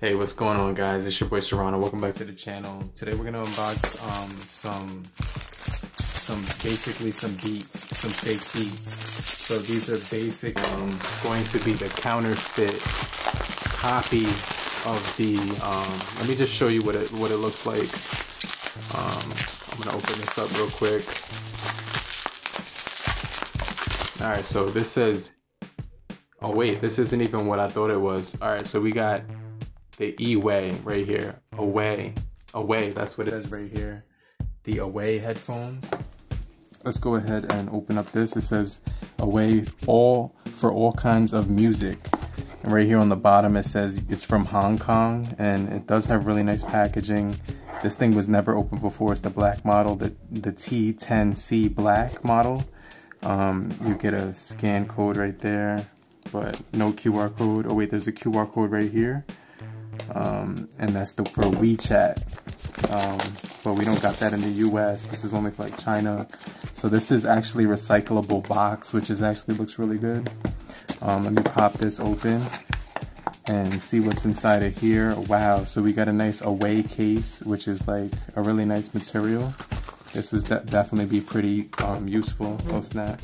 Hey, what's going on guys? It's your boy Serrano. Welcome back to the channel. Today we're gonna unbox um, some some basically some beats, some fake beats. So these are basic um, going to be the counterfeit copy of the um, let me just show you what it what it looks like. Um, I'm gonna open this up real quick. Alright, so this says Oh wait, this isn't even what I thought it was. Alright, so we got the E-Way right here. AWEI. AWEI, that's what it says right here. The AWEI headphones. Let's go ahead and open up this. It says AWEI all for all kinds of music. And right here on the bottom it says it's from Hong Kong and it does have really nice packaging. This thing was never opened before. It's the black model, the, the T10C black model. Um, you get a scan code right there, but no QR code. Oh wait, there's a QR code right here um, and that's the for WeChat. Um, but we don't got that in the U.S. This is only for like China. So this is actually recyclable box, which is actually looks really good. Um, let me pop this open and see what's inside of here. Wow, so we got a nice AWEI case, which is like a really nice material. This would de definitely be pretty um, useful. Oh snap.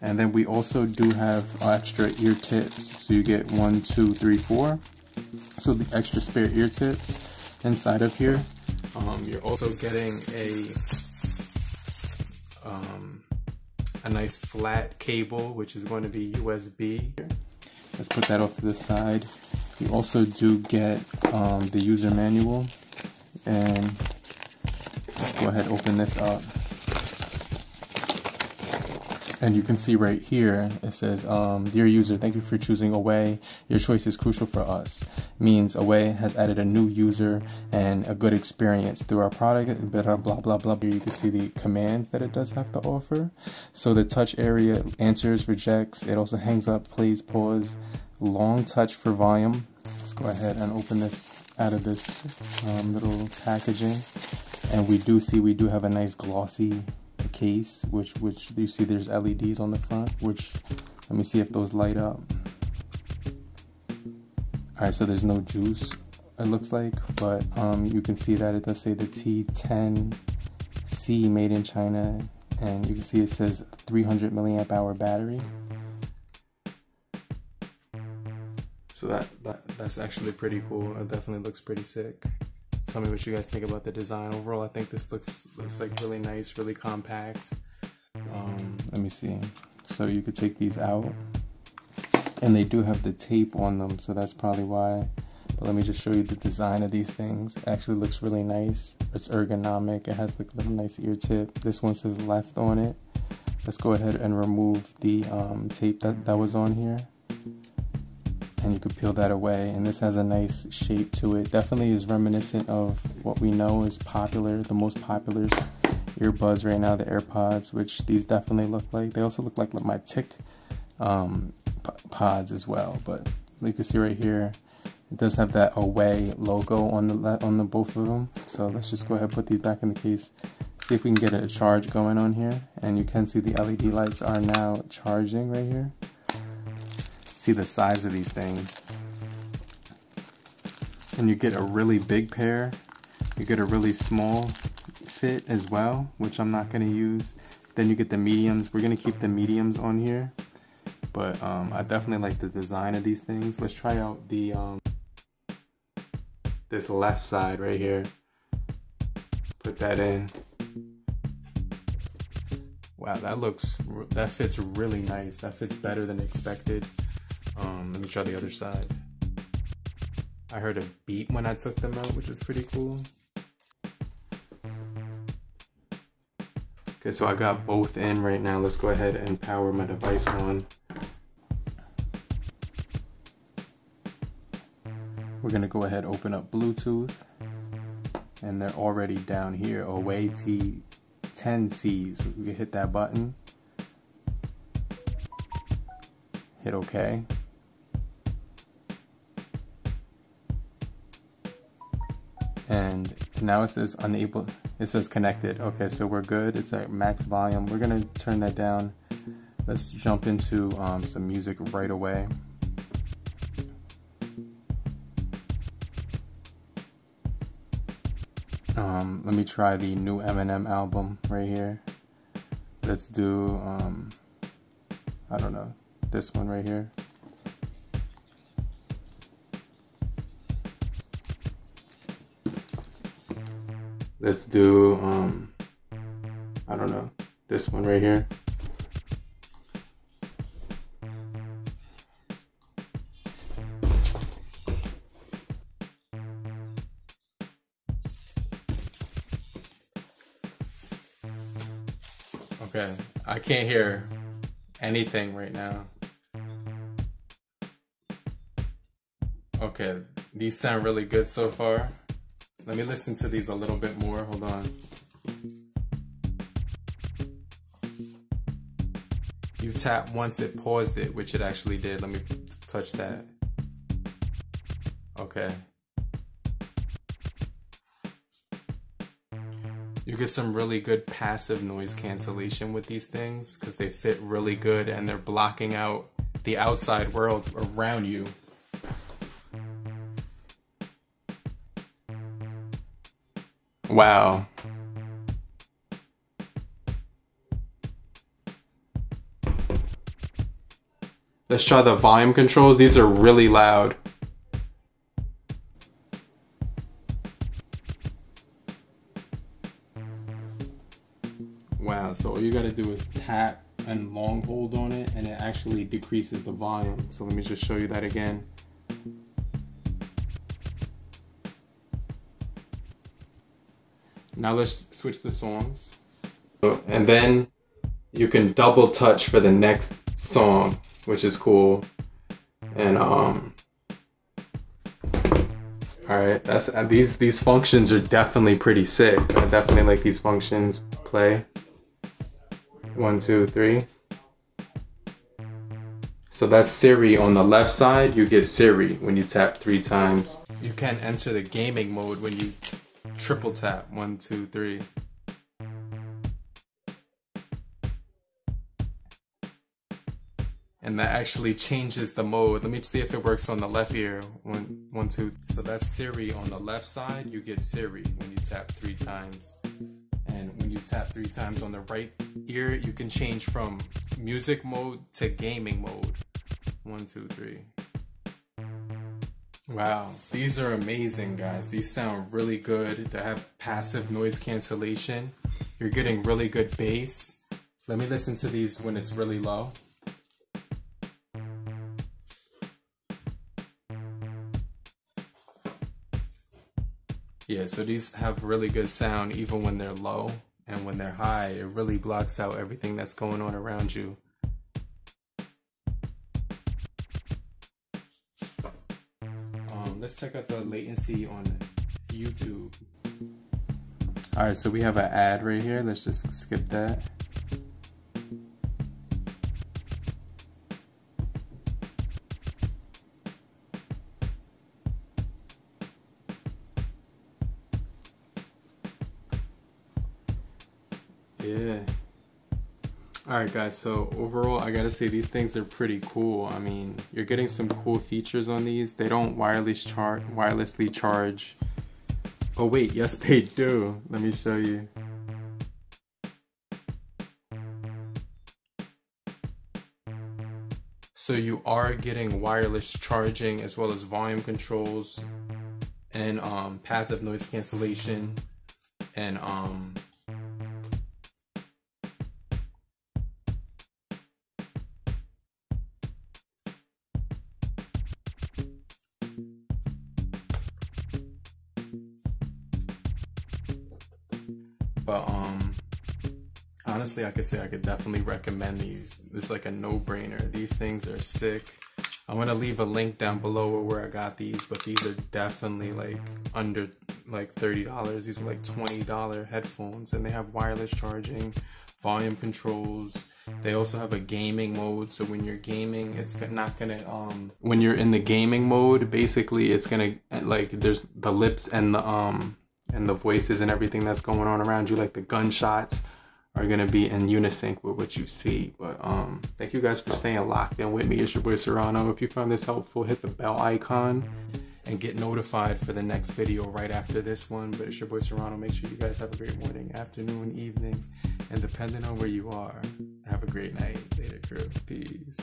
And then we also do have extra ear tips. So you get one, two, three, four. So the extra spare ear tips inside of here. Um, you're also getting a um, a nice flat cable, which is going to be USB. Let's put that off to the side. You also do get um, the user manual, and let's go ahead open this up. And you can see right here, it says, um, Dear user, thank you for choosing AWEI. Your choice is crucial for us. Means AWEI has added a new user and a good experience through our product, blah, blah, blah, blah. Here you can see the commands that it does have to offer. So the touch area answers, rejects. It also hangs up, plays, pause, long touch for volume. Let's go ahead and open this out of this um, little packaging. And we do see we do have a nice glossy case, which which you see there's LEDs on the front, which let me see if those light up. Alright, so there's no juice, it looks like, but um, you can see that it does say the T10C made in China, and you can see it says 300 milliamp hour battery. So that, that that's actually pretty cool. It definitely looks pretty sick tell me what you guys think about the design. Overall, I think this looks looks like really nice, really compact. Um, let me see. So you could take these out, and they do have the tape on them, so that's probably why. But let me just show you the design of these things. It actually looks really nice. It's ergonomic. It has the little nice ear tip. This one says left on it. Let's go ahead and remove the um, tape that, that was on here and you could peel that away and this has a nice shape to it. Definitely is reminiscent of what we know is popular the most popular earbuds right now the airpods which these definitely look like. They also look like my tick um, pods as well but you can see right here it does have that AWEI logo on the on the both of them. So let's just go ahead and put these back in the case see if we can get a charge going on here. And you can see the led lights are now charging right here see the size of these things. And you get a really big pair. You get a really small fit as well, which I'm not going to use. Then you get the mediums. We're going to keep the mediums on here. But um, I definitely like the design of these things. Let's try out the um, this left side right here. Put that in. Wow, that looks, that fits really nice. That fits better than expected. Um, let me try the other side. I heard a beat when I took them out, which is pretty cool. Okay, so I got both in right now. Let's go ahead and power my device on. We're gonna go ahead open up Bluetooth and they're already down here, AWEI T10Cs. We can hit that button, hit okay. and now it says unable it says connected. Okay so we're good. It's at max volume. We're gonna turn that down. Let's jump into um, some music right away. Um, let me try the new Eminem album right here. Let's do um, I don't know this one right here. Let's do, um, I don't know, this one right here. Okay, I can't hear anything right now. Okay, these sound really good so far. Let me listen to these a little bit more. Hold on. You tap once it paused it, which it actually did. Let me touch that. Okay. You get some really good passive noise cancellation with these things because they fit really good and they're blocking out the outside world around you. Wow. Let's try the volume controls. These are really loud. Wow, so all you gotta do is tap and long hold on it and it actually decreases the volume. So let me just show you that again. Now let's switch the songs. And then you can double touch for the next song, which is cool. And um all right, that's uh, these these functions are definitely pretty sick. I definitely like these functions. Play. One, two, three. So that's Siri on the left side. You get Siri when you tap three times. You can enter the gaming mode when you triple tap. One, two, three. And that actually changes the mode. Let me see if it works on the left ear. One, one, two. So that's Siri on the left side. You get Siri when you tap three times. And when you tap three times on the right ear, you can change from music mode to gaming mode. One, two, three. Wow, these are amazing, guys. These sound really good. They have passive noise cancellation. You're getting really good bass. Let me listen to these when it's really low. Yeah, so these have really good sound even when they're low and when they're high, it really blocks out everything that's going on around you. Check out the latency on YouTube. All right, so we have an ad right here. Let's just skip that. Yeah. Alright guys, so overall I gotta say these things are pretty cool. I mean, you're getting some cool features on these. They don't wireless char wirelessly charge. Oh wait, yes they do. Let me show you. So you are getting wireless charging as well as volume controls and um, passive noise cancellation and um, But um honestly I could say I could definitely recommend these. It's like a no-brainer. These things are sick. I'm gonna leave a link down below where I got these, but these are definitely like under like $30. These are like $20 headphones and they have wireless charging, volume controls. They also have a gaming mode, so when you're gaming, it's not gonna um when you're in the gaming mode, basically it's gonna like there's the lips and the um and the voices and everything that's going on around you, like the gunshots, are gonna be in unison with what you see. But um, thank you guys for staying locked in with me. It's your boy Serrano. If you found this helpful, hit the bell icon and get notified for the next video right after this one. But it's your boy Serrano. Make sure you guys have a great morning, afternoon, evening, and depending on where you are, have a great night. Later, crew. Peace.